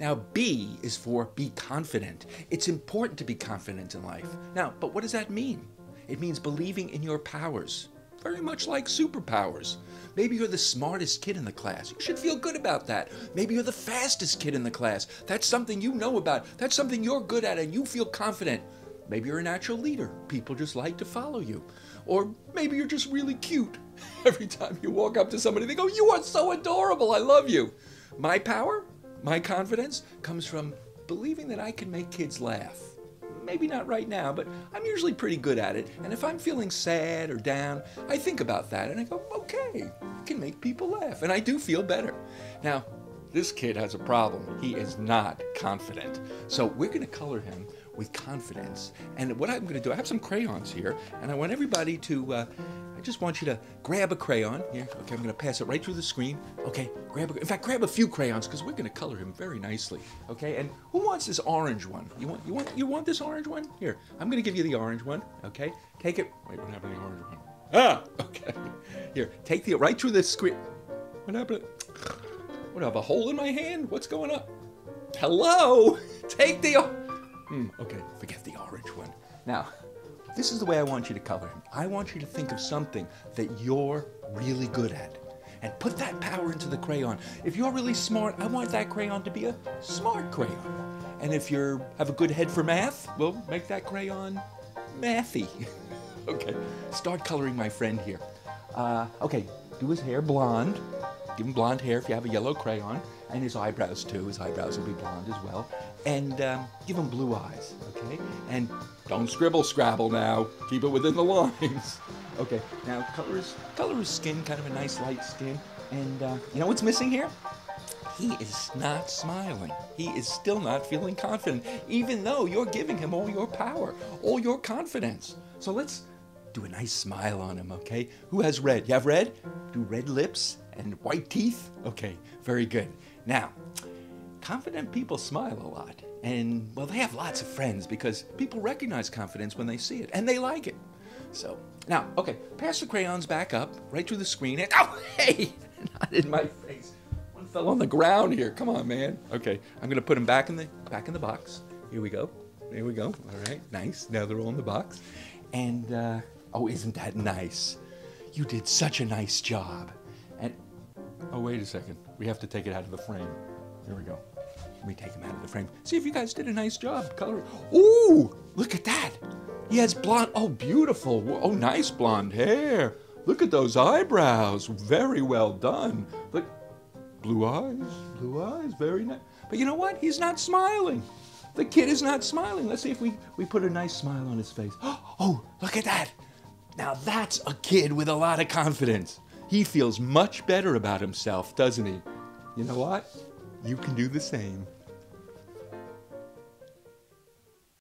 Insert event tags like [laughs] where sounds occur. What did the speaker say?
Now, B is for be confident. It's important to be confident in life. Now, but what does that mean? It means believing in your powers, very much like superpowers. Maybe you're the smartest kid in the class. You should feel good about that. Maybe you're the fastest kid in the class. That's something you know about. That's something you're good at and you feel confident. Maybe you're a natural leader. People just like to follow you. Or maybe you're just really cute. [laughs] Every time you walk up to somebody, they go, You are so adorable. I love you. My power, my confidence comes from believing that I can make kids laugh. Maybe not right now, but I'm usually pretty good at it. And if I'm feeling sad or down, I think about that and I go, okay, I can make people laugh. And I do feel better. Now, this kid has a problem. He is not confident. So we're going to color him with confidence. And what I'm going to do, I have some crayons here, and I want everybody to, uh, I just want you to grab a crayon. Here, okay, I'm going to pass it right through the screen. Okay, grab a, in fact, grab a few crayons because we're going to color him very nicely. Okay, and who wants this orange one? You want, you want, you want this orange one? Here, I'm going to give you the orange one. Okay, take it. Wait, what happened to the orange one? Ah, [laughs] okay. Here, take the right through the screen. What happened? What, I have a hole in my hand? What's going on? Hello? [laughs] Take the. Hmm, okay, forget the orange one. Now, this is the way I want you to color him. I want you to think of something that you're really good at and put that power into the crayon. If you're really smart, I want that crayon to be a smart crayon. And if you have a good head for math, well, make that crayon mathy. [laughs] okay, start coloring my friend here. Uh, okay, do his hair blonde. Give him blonde hair if you have a yellow crayon, and his eyebrows too. His eyebrows will be blonde as well. And um, give him blue eyes, okay? And don't scribble scrabble now. Keep it within the lines. [laughs] okay, now color his, color his skin, kind of a nice light skin. And uh, you know what's missing here? He is not smiling. He is still not feeling confident, even though you're giving him all your power, all your confidence. So let's do a nice smile on him, okay? Who has red? You have red? Do red lips and white teeth? Okay, very good. Now, confident people smile a lot. And, well, they have lots of friends because people recognize confidence when they see it and they like it. So, now, okay, pass the crayons back up, right through the screen. And, [laughs] oh, hey, not in my face. One fell on the ground here. Come on, man. Okay, I'm gonna put them back in the back in the box. Here we go. There we go. All right, nice. Now they're all in the box. And uh, oh, isn't that nice? You did such a nice job. Wait a second. We have to take it out of the frame. There we go. Let me take him out of the frame. See if you guys did a nice job. Color. Ooh, look at that. He has blonde. Oh, beautiful. Oh, nice blonde hair. Look at those eyebrows. Very well done. Look, blue eyes. Blue eyes. Very nice. But you know what? He's not smiling. The kid is not smiling. Let's see if we, we put a nice smile on his face. [gasps] Oh, look at that. Now that's a kid with a lot of confidence. He feels much better about himself, doesn't he? You know what? You can do the same.